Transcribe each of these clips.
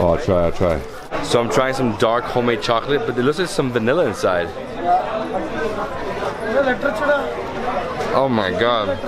Oh, I'll try, I'll try. So I'm trying some dark homemade chocolate, but it looks like some vanilla inside. Oh my god.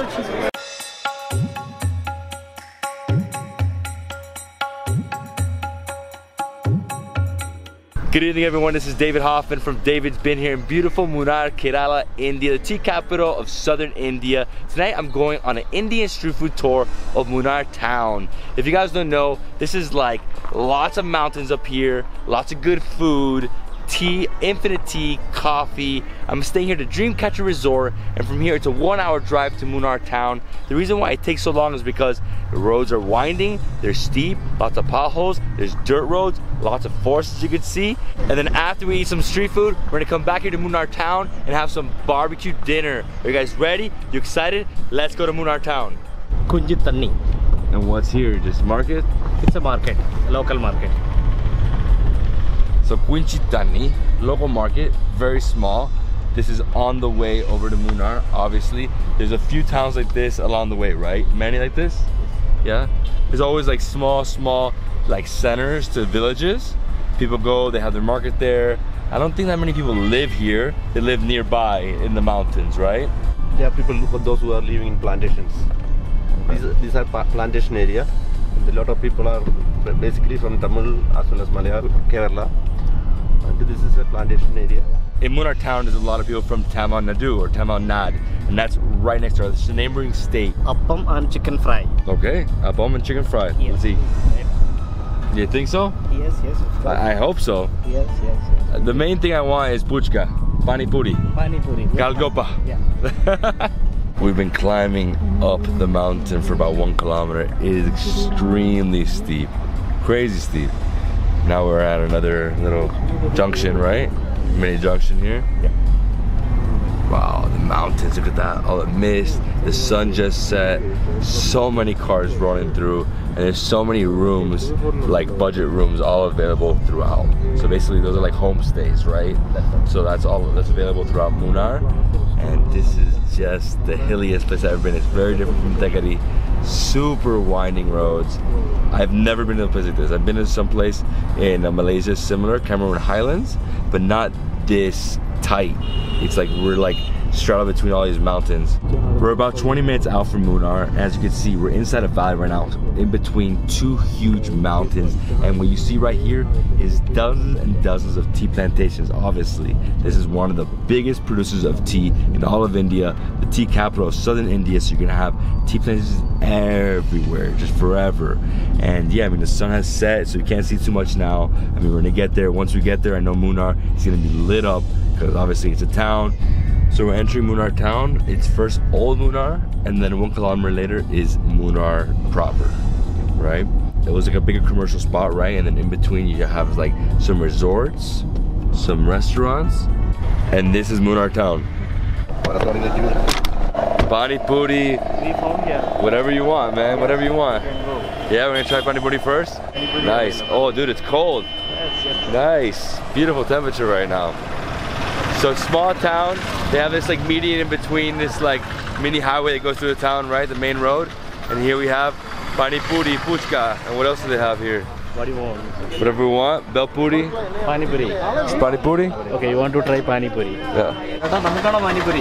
Good evening everyone, this is David Hoffmann from David's Been here in beautiful Munnar, Kerala, India, the tea capital of southern India. Tonight I'm going on an Indian street food tour of Munnar town. If you guys don't know, this is like lots of mountains up here, lots of good food, tea, infinite tea, coffee. I'm staying here at the Dreamcatcher Resort and from here it's a one hour drive to Munnar town. The reason why it takes so long is because the roads are winding, they're steep, lots of potholes, there's dirt roads, lots of forests as you can see. And then after we eat some street food, we're gonna come back here to Munnar town and have some barbecue dinner. Are you guys ready? You excited? Let's go to Munnar town. Kunjitani. And what's here? Just market? It's a market, a local market. So Quinchitani, local market, very small. This is on the way over to Munnar, obviously. There's a few towns like this along the way, right? Many like this? Yeah? There's always like small, small like centers to villages. People go, they have their market there. I don't think that many people live here. They live nearby in the mountains, right? Yeah, people, those who are living in plantations. These, are- these are plantation area. And a lot of people are basically from Tamil as well as Malayalam, Kerala. And this is a plantation area. In Munnar town, there's a lot of people from Tamil Nadu or Tamil Nad, and that's right next to us. It's a neighboring state. Appam and chicken fry. Okay, a bun and chicken fry. Let's see. You think so? Yes, yes, of course. I, I hope so. Yes, yes, yes. Uh, the main thing I want is puchka, pani puri, Pani puri. golgappa. Yeah. We've been climbing up the mountain for about one kilometer. It is extremely steep, crazy steep. Now we're at another little junction, right? Mini junction here. Wow, the mountains, look at that. All the mist, the sun just set. So many cars running through, and there's so many rooms, like budget rooms, all available throughout. So basically, those are like homestays, right? So that's all that's available throughout Munnar. And this is just the hilliest place I've ever been. It's very different from Thekkady. Super winding roads. I've never been to a place like this. I've been to some place in uh, Malaysia similar, Cameron Highlands, but not this tight. It's like we're like straddled between all these mountains. We're about 20 minutes out from Munnar. As you can see, we're inside a valley right now, in between two huge mountains. And what you see right here is dozens and dozens of tea plantations. Obviously, this is one of the biggest producers of tea in all of India, the tea capital of southern India. So you're gonna have tea plantations everywhere, just forever. And yeah, I mean the sun has set, so you can't see too much now. I mean we're gonna get there. Once we get there, I know Munnar is gonna be lit up because obviously it's a town. So we're entering Munnar town. It's first old Munnar, and then one kilometer later is Munnar proper, right? It was like a bigger commercial spot, right? And then in between you have like some resorts, some restaurants, and this is Munnar town. Pani puri, whatever you want, man, whatever you want. Yeah, we're gonna try pani puri first. Nice. Oh, dude, it's cold. Nice. Beautiful temperature right now. So small town. They have this like median in between this like mini highway that goes through the town, right? The main road. And here we have Pani Puri, Puchka. And what else do they have here? What do you want? Whatever you want. Bel Puri? Pani Puri. It's Pani Puri? Okay, you want to try Pani Puri? Yeah. Pani Puri.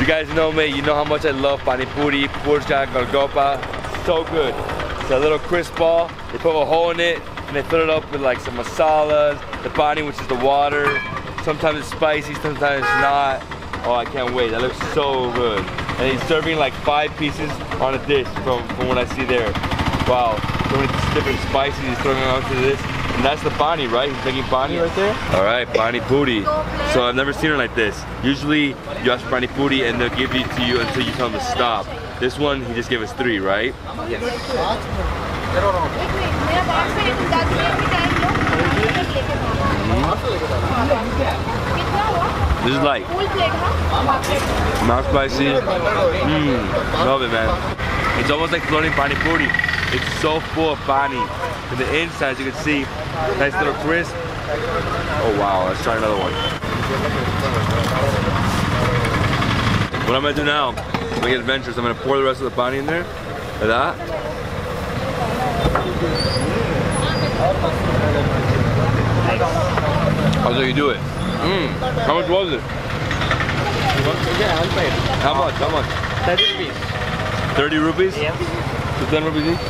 You guys know me, you know how much I love Pani Puri, Puchka, Golgappa. So good. It's a little crisp ball. They put a hole in it, and they fill it up with like some masalas, the pani, which is the water. Sometimes it's spicy, sometimes it's not. Oh, I can't wait. That looks so good. And he's serving like five pieces on a dish from, from what I see there. Wow. So many different spices he's throwing onto this. And that's the pani, right? He's making pani right there? All right, pani puri. So I've never seen it like this. Usually you ask for pani puri and they'll give it to you until you tell them to stop. This one, he just gave us three, right? एक this is like not spicy. Mmm, love it, man. It's almost like floating pani puri. It's so full of pani. In the inside, you can see, nice little crisp. Oh wow, let's try another one. What I'm gonna do now, I'm gonna get adventurous. I'm gonna pour the rest of the pani in there, like that, how do you do it? Mm. How much was it? Yeah, all paid. How much? How much? 30 rupees. 30 rupees? Yes. To 10 rupees each?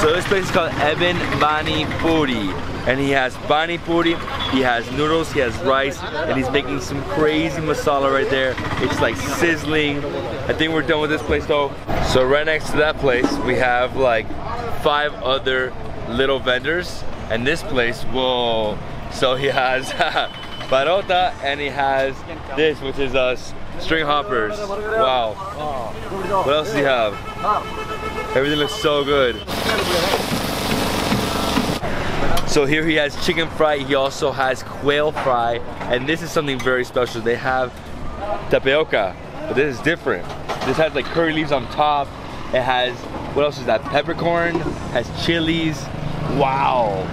So this place is called Ebin Bani Poori. And he has bani puri, he has noodles, he has rice, and he's making some crazy masala right there. It's like sizzling. I think we're done with this place though. So right next to that place, we have like five other little vendors. And this place, whoa. So he has barota and he has this, which is uh, us string hoppers. Wow. What else does he have? Everything looks so good. So here he has chicken fry, he also has quail fry, and this is something very special. They have tapioca, but this is different. This has like curry leaves on top. It has, what else is that? Peppercorn, has chilies. Wow.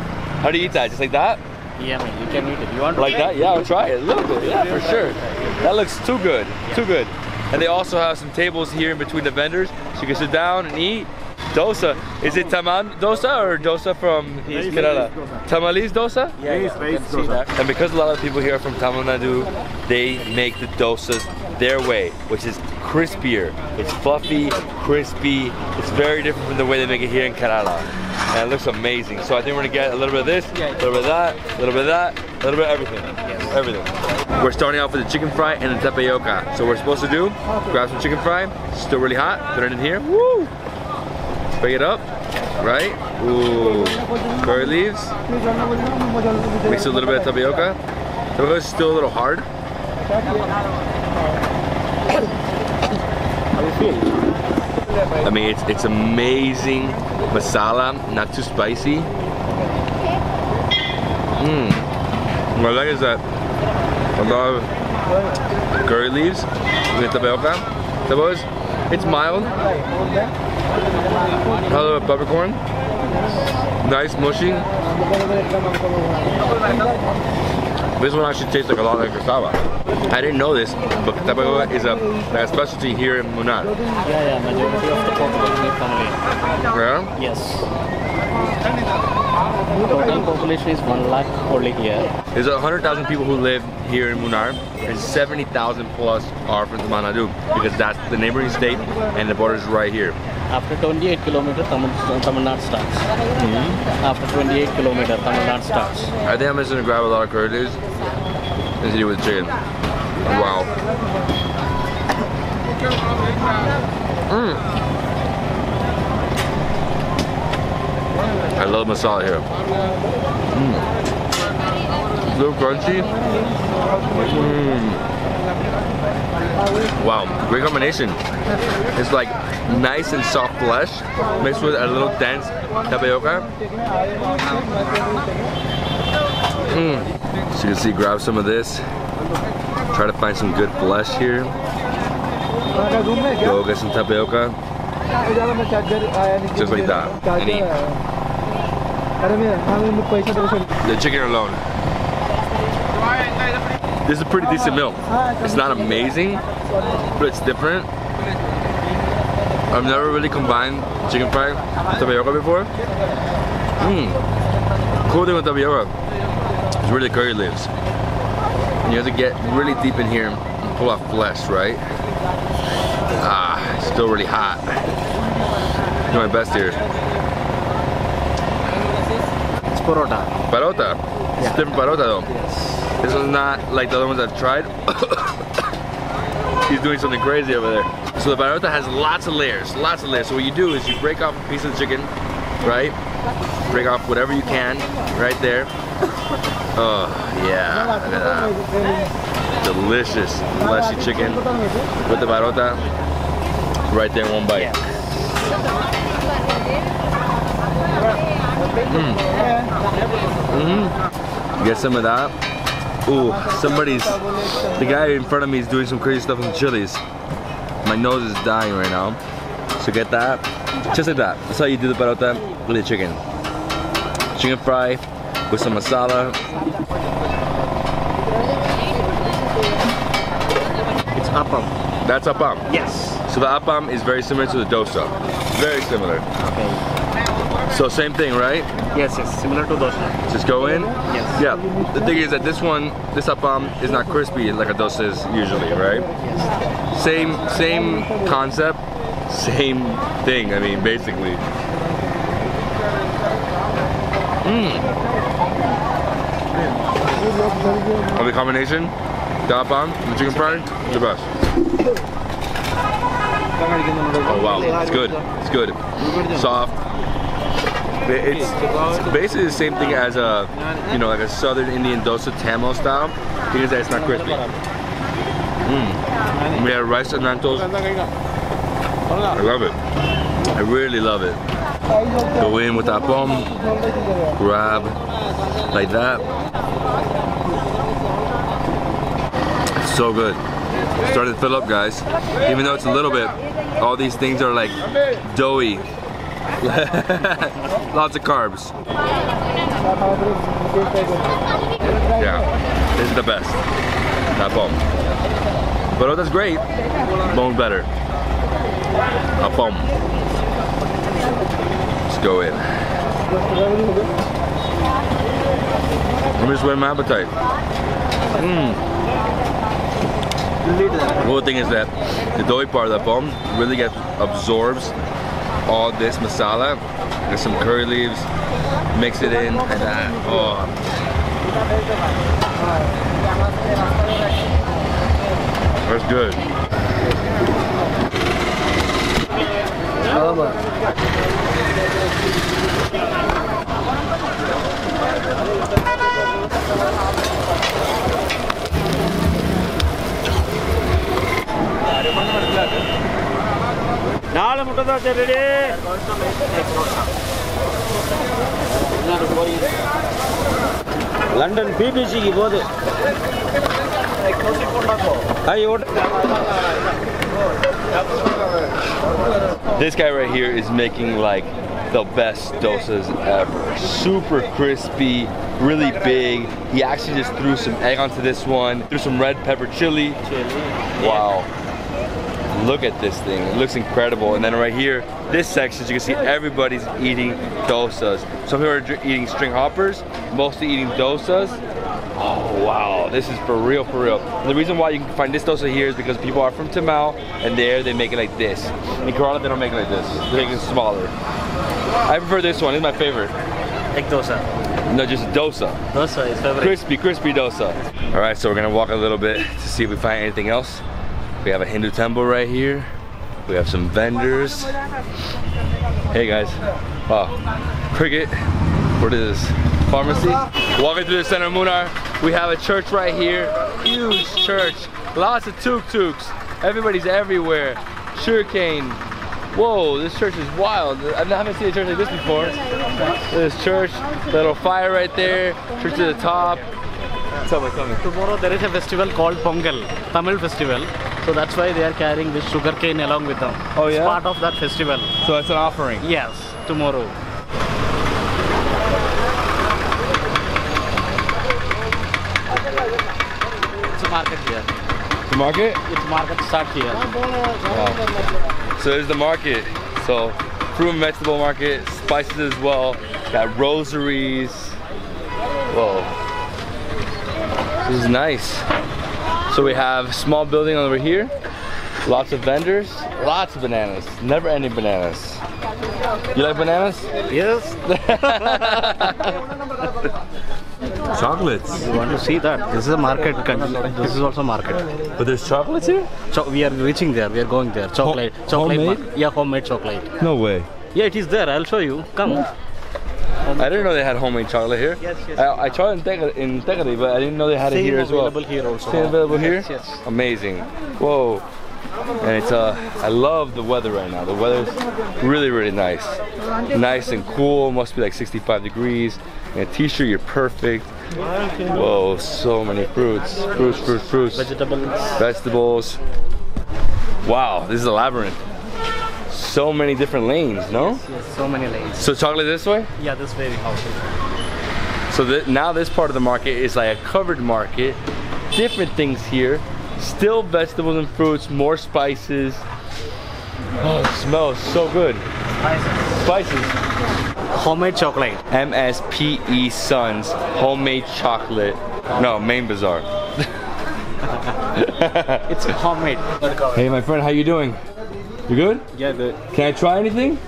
How do you eat that? Just like that? Yeah, man, you can eat it. You want to Like try? that? Yeah, I'll try it. A little bit, yeah, for sure. That looks too good, too good. And they also have some tables here in between the vendors, so you can sit down and eat. Dosa, is it taman dosa or dosa from East Kerala? Tamales dosa? Yeah, yeah, you can see that. And because a lot of people here are from Tamil Nadu, they make the dosas their way, which is crispier. It's fluffy, crispy. It's very different from the way they make it here in Kerala. And it looks amazing. So I think we're gonna get a little bit of this, a little bit of that, a little bit of that, a little bit of everything. Everything. We're starting off with the chicken fry and the tapioca. So what we're supposed to do, grab some chicken fry, still really hot, put it in here, woo! Bring it up, right? Ooh, curry leaves, Mix a little bit of tapioca. Tapioca is still a little hard. I mean, it's it's amazing masala, not too spicy. Mmm. What I like is that a lot of curry leaves with. Tapioca is, it's mild. A little peppercorn. Nice mushy. This one actually tastes like a lot like cassava. I didn't know this, but tapioca is a, a specialty here in Munnar. Yeah, yeah, majority of the population is. Yeah? Yes. Total population is 1 lakh only here. There's 100,000 people who live here in Munnar, and 70,000 plus are from Tamil Nadu because that's the neighboring state and the border is right here. After 28 kilometers, Tamil, Tamil Nadu starts. Mm-hmm. After 28 kilometers, Tamil Nadu starts. I think I'm just gonna grab a lot of curry and eat it with chicken. Wow. Mm. I love masala here. Mm. Little crunchy. Mm. Wow, great combination. It's like nice and soft flesh mixed with a little dense tapioca. Mm. So you can see, grab some of this. Try to find some good flesh here. Go get some tapioca. Just like that. And eat. The chicken alone. This is a pretty decent meal. It's not amazing, but it's different. I've never really combined chicken fry with tapioca before. Mmm. Cool thing with tapioca is the curry lives. And you have to get really deep in here and pull off flesh, right? Ah, it's still really hot. Do my best here. It's parota. Parota. It's Yeah. different parota though. Yes. This one's not like the other ones I've tried. He's doing something crazy over there. So the parota has lots of layers, lots of layers. So what you do is you break off a piece of chicken, right? Break off whatever you can, right there. Oh, yeah, look at that. Delicious, fleshy chicken with the parota right there in one bite. Mm-hmm. Get some of that. Ooh, somebody's, the guy in front of me is doing some crazy stuff with the chilies. My nose is dying right now. So get that, just like that. That's how you do the parota with the chicken. Chicken fry with some masala. It's appam. That's appam. Yes. So the appam is very similar to the dosa. Very similar. Okay. So same thing, right? Yes, yes, similar to dosa. Just go in? Yes. Yeah. The thing is that this one, this appam is not crispy like a dosa is usually, right? Yes. Same same concept, same thing. I mean, basically. Mmm. The combination, the bomb, the chicken fry, the best. Oh wow, it's good. It's good. Soft. It's, it's basically the same thing as a, you know, like a Southern Indian dosa Tamil style. Because it's not crispy. Mm. We have rice and lentils. I love it. I really love it. Go in with that bomb, grab like that. So good. Starting to fill up, guys. Even though it's a little bit, all these things are like doughy. Lots of carbs. Yeah, this is the best. That bomb. But oh, that's great. Bone better. A bomb. Let's go in. I'm just whetting my appetite. Mmm. The cool thing is that the doughy part of the bomb really gets absorbs all this masala and some curry leaves, mix it in, and that. Oh, that's good. நாலு முட்டை dosa ready London பிபிசிக்கு போகுது This guy right here is making like the best dosas ever. Super crispy, really big. He actually just threw some egg onto this one, threw some red pepper chili. Wow. look at this thing. It looks incredible. And then right here, this section, you can see, everybody's eating dosas. Some people are eating string hoppers, mostly eating dosas. Oh, wow, this is for real, for real. And the reason why you can find this dosa here is because people are from Tamale, and there they make it like this. In Kerala, they don't make it like this. They make it smaller. I prefer this one. It's my favorite. Egg dosa. No, just dosa. Dosa is favorite. Crispy, crispy dosa. All right, so we're gonna walk a little bit to see if we find anything else. We have a Hindu temple right here. We have some vendors. Hey guys. Wow. Cricket. What is this? Pharmacy. Walking through the center of Munnar, we have a church right here. Huge church. Lots of tuk-tuks. Everybody's everywhere. Sugarcane. Whoa, this church is wild. I haven't seen a church like this before. This church, little fire right there, church to the top. Tell me, tell me. Tomorrow there is a festival called Pongal, Tamil festival. So that's why they are carrying this sugar cane along with them. Oh, It's yeah? part of that festival. So it's an offering. Yes, tomorrow. It's a market here. The market? It's market start here. So there's the market. So fruit and vegetable market, spices as well. Got rosaries. Whoa. This is nice. So we have small building over here. Lots of vendors. Lots of bananas. Never ending bananas. You like bananas? Yes. Chocolates. You want to see that? This is a market. This is also market. But there's chocolates here? So we are reaching there. We are going there. Chocolate. chocolate. homemade? Yeah, homemade chocolate. No way. Yeah, it is there. I'll show you. Come. I didn't know they had homemade chocolate here. Yes, yes. I, I tried in Thekkady, in but I didn't know they had it here as well. available here also. Same available here? Yes, yes. Amazing. Whoa. And it's uh I love the weather right now. The weather's really, really nice. Nice and cool. Must be like 65 degrees. In a t-shirt, you're perfect. Whoa, so many fruits. Fruits, fruits, fruits. Vegetables. Vegetables. Wow, this is a labyrinth. So many different lanes, no? Yes, so many lanes. So chocolate this way? Yeah, this way we have. So th- now this part of the market is like a covered market. Different things here. Still vegetables and fruits, more spices. Oh, it smells so good. Spices. Homemade chocolate. MSPE Sons homemade chocolate. No, main bazaar. It's homemade. Hey, my friend, how you doing? You good? Yeah, good. Can I try anything?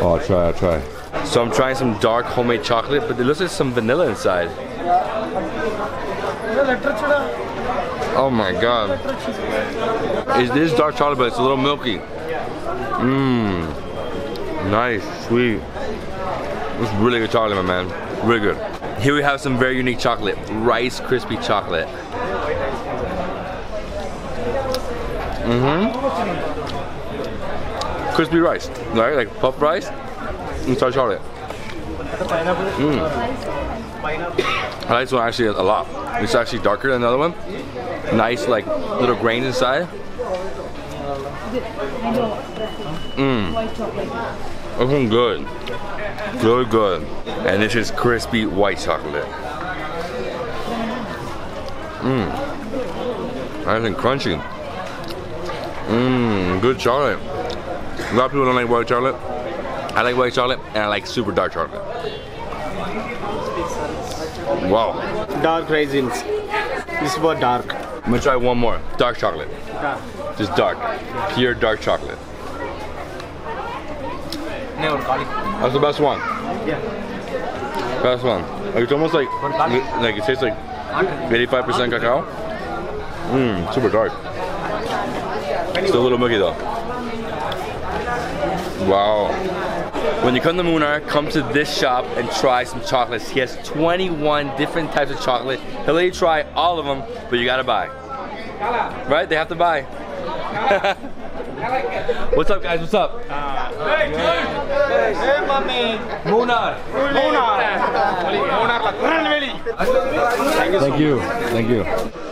Oh, I'll try, I'll try. So I'm trying some dark homemade chocolate, but it looks like some vanilla inside. Oh my god. Is this dark chocolate, but it's a little milky. Mmm. Nice, sweet. It's really good chocolate, my man. Really good. Here we have some very unique chocolate. Rice crispy chocolate. Mm-hmm. Crispy rice, right? Like puff rice inside chocolate. Mm. I like this one actually a lot. It's actually darker than the other one. Nice like little grains inside. Mmm. This one's good. Really good. And this is crispy white chocolate. Mmm. Nice and crunchy. Mmm, good chocolate. A lot of people don't like white chocolate. I like white chocolate and I like super dark chocolate. Wow. Dark raisins. This is for dark. I'm gonna try one more. Dark chocolate. Just dark. Pure dark chocolate. That's the best one. Yeah. Best one. Like, it's almost like like it tastes like 85% cacao. Mmm, super dark. Still a little milky though. Wow. When you come to Munnar, come to this shop and try some chocolates. He has 21 different types of chocolate. He'll let you try all of them, but you gotta buy. Right? They have to buy. What's up, guys? What's up? Munnar. Thank you. Thank you.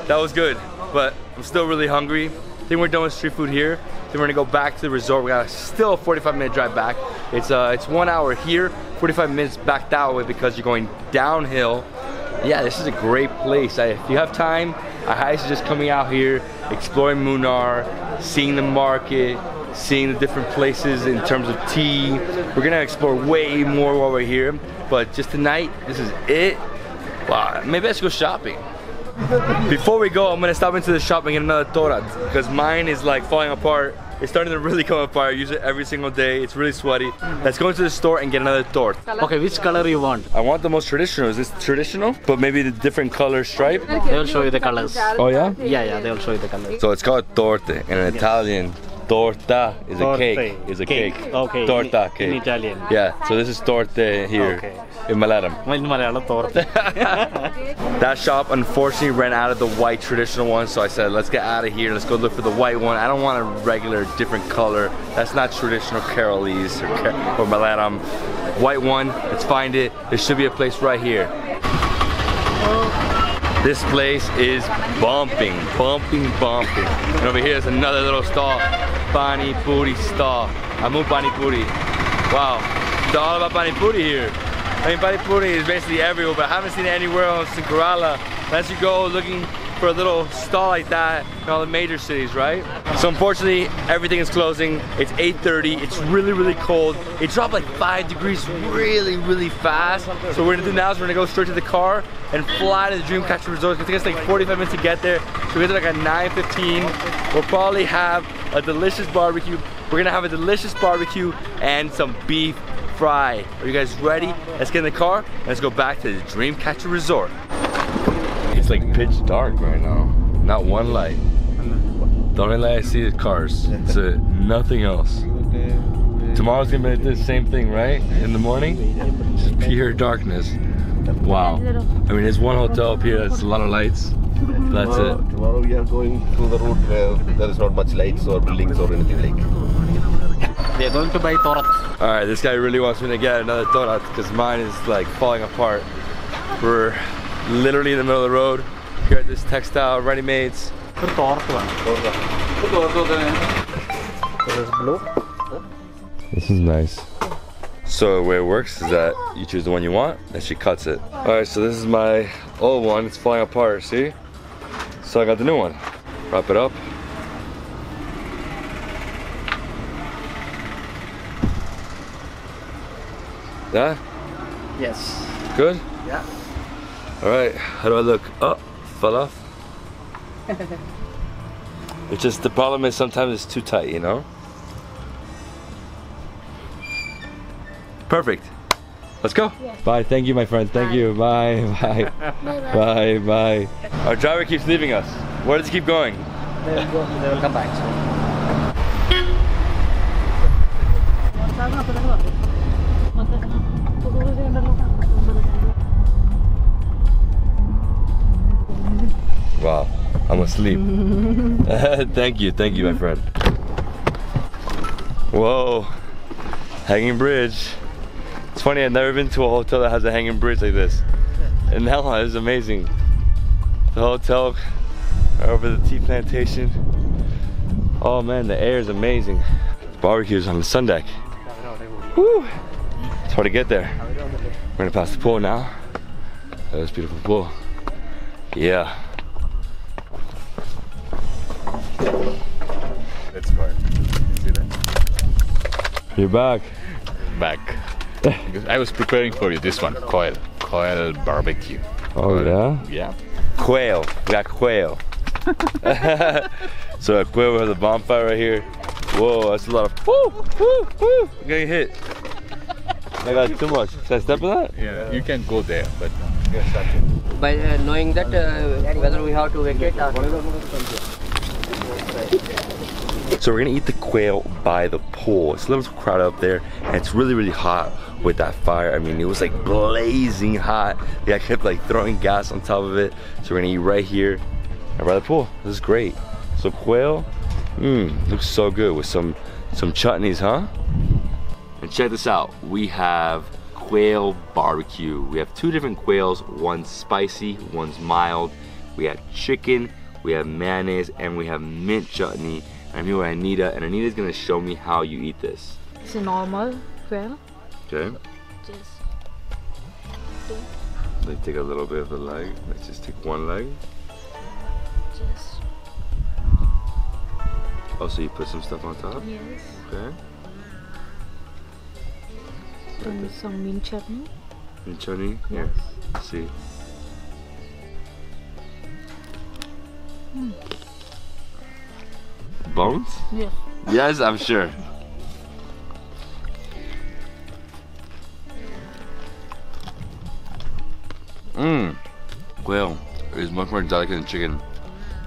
That was good, but I'm still really hungry. I think we're done with street food here. Then we're gonna go back to the resort. We got still a 45 minute drive back. It's uh, it's one hour here, 45 minutes back that way because you're going downhill. Yeah, this is a great place. I, if you have time, I highly suggest coming out here, exploring Munnar, seeing the market, seeing the different places in terms of tea. We're gonna explore way more while we're here, but just tonight, this is it. Wow, maybe I should go shopping. Before we go, I'm gonna stop into the shop and get another torad because mine is like falling apart. It's starting to really come apart. I use it every single day. It's really sweaty. Let's go into the store and get another tort. Okay, which color you want? I want the most traditional. Is this traditional? But maybe the different color stripe. They will show you the colors. Oh yeah? Yeah, yeah, they will show you the colors. So it's called torte. In Italian, torta is a cake. Torte. Is a Cake. cake. Okay, Torta in- cake. in Italian. Yeah. So this is torte here Okay. in Malayalam. In Malayalam, torte. That shop unfortunately ran out of the white traditional one, so I said, let's get out of here. Let's go look for the white one. I don't want a regular different color. That's not traditional Carolese or, Car- or Malayalam. White one, let's find it. There should be a place right here. This place is bumping, bumping, bumping. And over here is another little stall, Pani Puri stall. Amu Pani Puri. Wow, it's all about Pani Puri here. I mean, Pani Puri is basically everywhere, but I haven't seen it anywhere else in Kerala. Unless you go looking for a little stall like that in all the major cities, right? So unfortunately, everything is closing. It's 8.30, it's really, really cold. It dropped like five degrees really, really fast. So what we're gonna do now is we're gonna go straight to the car and fly to the Dreamcatcher Resort. It's gonna take us like 45 minutes to get there. So we get there like at 9.15. We'll probably have a delicious barbecue. We're gonna have a delicious barbecue and some beef fry. Are you guys ready? Let's get in the car and let's go back to the Dreamcatcher Resort. It's like pitch dark right now. Not one light. The only light I see is cars. It's uh, nothing else. Tomorrow's gonna be the same thing, right? In the morning? Just pure darkness. Wow. I mean, there's one hotel up here that's a lot of lights. That's tomorrow, it. Tomorrow we are going to the road where there is not much lights or buildings or anything like. We are going to buy Torat. All right, this guy really wants me to get another Torat because mine is like falling apart. We're literally in the middle of the road here at this textile ready-mades. This is nice. So the way it works is that you choose the one you want and she cuts it. All right, so this is my old one. It's falling apart, see? So I got the new one. Wrap it up. Yeah? Yes. Good? Yeah. All right, how do I look? Oh, fell off. it's just the problem is sometimes it's too tight, you know? Perfect. Let's go. Bye. Thank you, my friend. Thank you. Bye. Bye. bye. Bye. Our driver keeps leaving us. Where does he keep going? They will go. They will come back. Wow. I'm asleep. thank you. Thank you, my friend. Whoa. Hanging bridge. It's funny, I've never been to a hotel that has a hanging bridge like this. And that one is amazing. The hotel over the tea plantation. Oh man, the air is amazing. Barbecues on the sun deck. Woo! It's hard to get there. We're gonna pass the pool now. That was beautiful pool. Yeah. That's fine. See that? You're back. Back. Because I was preparing for you this one, quail, quail barbecue. Oh yeah? Yeah. Quail. We got quail. so a quail has a bonfire right here. Whoa, that's a lot of woo, woo, woo. I'm getting hit. I got too much. Should I step in that? Yeah. You can go there, but by uh, knowing that uh, whether we have to vacate or So we're gonna eat the quail by the pool. It's a little crowded up there, and it's really, really hot with that fire. I mean, it was like blazing hot. Yeah, I kept like throwing gas on top of it. So we're gonna eat right here and by the pool. This is great. So quail, mmm, looks so good with some some chutneys, huh? And check this out. We have quail barbecue. We have two different quails. One's spicy, one's mild. We have chicken, we have mayonnaise, and we have mint chutney. I'm here with Anita, and Anita's gonna show me how you eat this. It's a normal quail. Okay. Just Let's take a little bit of the leg. Let's just take one leg. just Oh, so you put some stuff on top? yes. Okay. And some mint chutney. Mint chutney? Here. Let's see. Hmm. Bones? Yes. Yes, I'm sure. Mmm. Quail is much more delicate than chicken.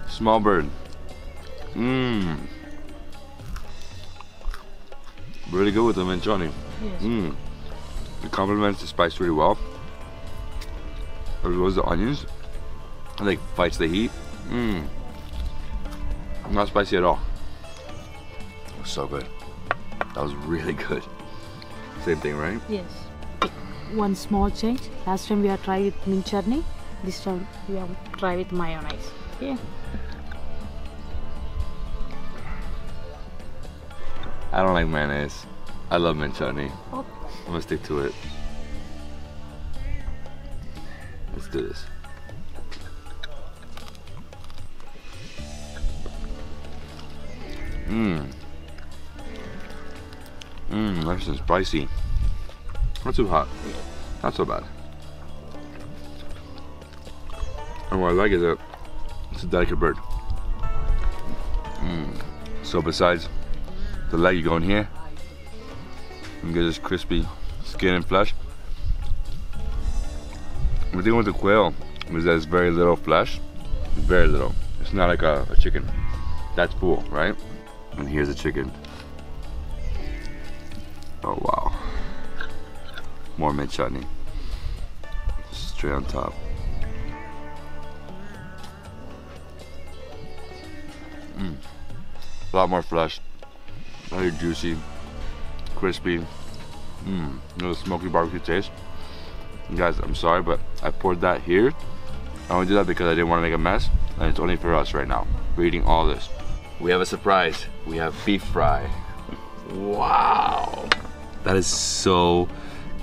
Small bird. Mmm. Really good with the mint chutney. Yes. Mmm. It complements the spice really well. As well as the onions. It like fights the heat. Mmm. Not spicy at all. So good. That was really good. Same thing, right? Yes. One small change. Last time we have tried with mint chutney. This time we have try with mayonnaise. Yeah. I don't like mayonnaise. I love mint chutney. Oh. I'm gonna stick to it. Let's do this. Mmm. Nice and spicy. Not too hot. Not so bad. And what I like is that it's a delicate bird. Mmm. So besides the leg, you go in here you get this crispy skin and flesh. The thing with the quail is that it's very little flesh. Very little. It's not like a, a chicken. That's full, right? And here's a chicken. Oh wow. More mint chutney. Straight on top. Mm. A lot more flesh. Very juicy. Crispy. Mmm. Little smoky barbecue taste. And guys, I'm sorry, but I poured that here. I only did that because I didn't want to make a mess. And it's only for us right now. We're eating all this. We have a surprise. We have beef fry. Wow. That is so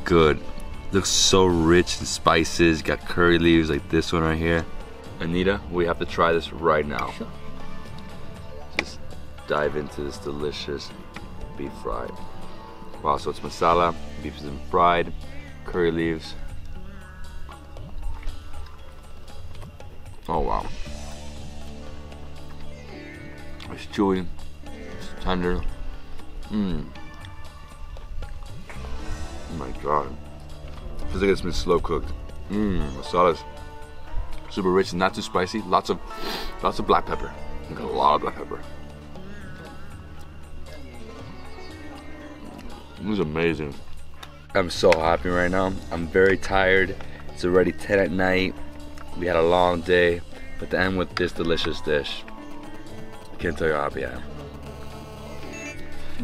good. Looks so rich in spices. Got curry leaves like this one right here. Anita, we have to try this right now. Sure. Just dive into this delicious beef fry. Wow, so it's masala, beef is fried, curry leaves. Oh wow. It's chewy, it's tender. Mmm. Oh my god. Feels like it's been slow cooked. Mmm, masala's super rich not too spicy. Lots of lots of black pepper. Like a lot of black pepper. This is amazing. I'm so happy right now. I'm very tired. It's already 10 at night. We had a long day, but to end with this delicious dish, I can't tell you how happy I am.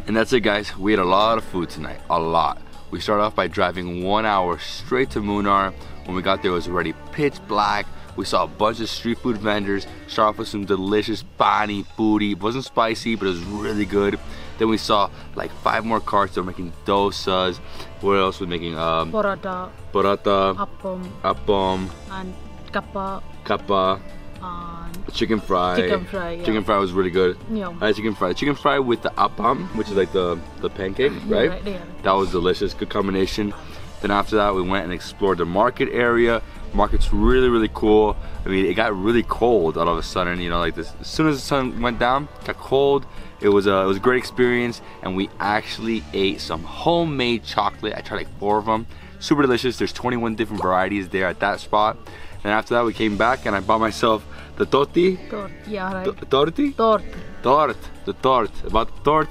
And that's it guys, we ate a lot of food tonight, a lot. We started off by driving one hour straight to Munnar. When we got there it was already pitch black. We saw a bunch of street food vendors, start off with some delicious pani puri. It wasn't spicy, but it was really good. Then we saw like five more carts that were making dosas. What else was making? Um, Porata, Porata, appam, appam, and kappa, kappa, and chicken fry. Chicken fry, yeah. Chicken fry was really good. yeah. I had chicken fry. Chicken fry with the appam, which is like the, the pancake, right? right, yeah. That was delicious, good combination. Then after that, we went and explored the market area. Market's really, really cool. I mean, it got really cold all of a sudden, you know, like this. As soon as the sun went down, it got cold. It was a, it was a great experience, and we actually ate some homemade chocolate. I tried like four of them. Super delicious. There's 21 different varieties there at that spot. Then after that, we came back and I bought myself the torti, Tort, yeah, right. Torti, Tort. tort, the tort. About the tort,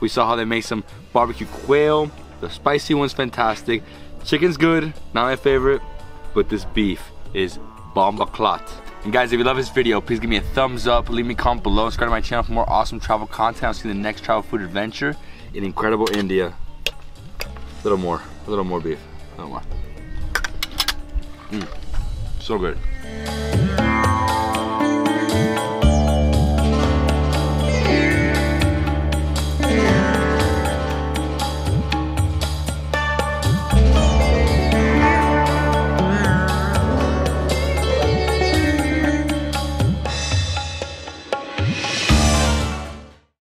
we saw how they make some barbecue quail. The spicy one's fantastic. Chicken's good, not my favorite, but this beef is bomba clot. And guys, if you love this video, please give me a thumbs up, leave me a comment below, subscribe to my channel for more awesome travel content. I'll see you in the next travel food adventure in incredible India. A little more, a little more beef, a little more. Mm, so good.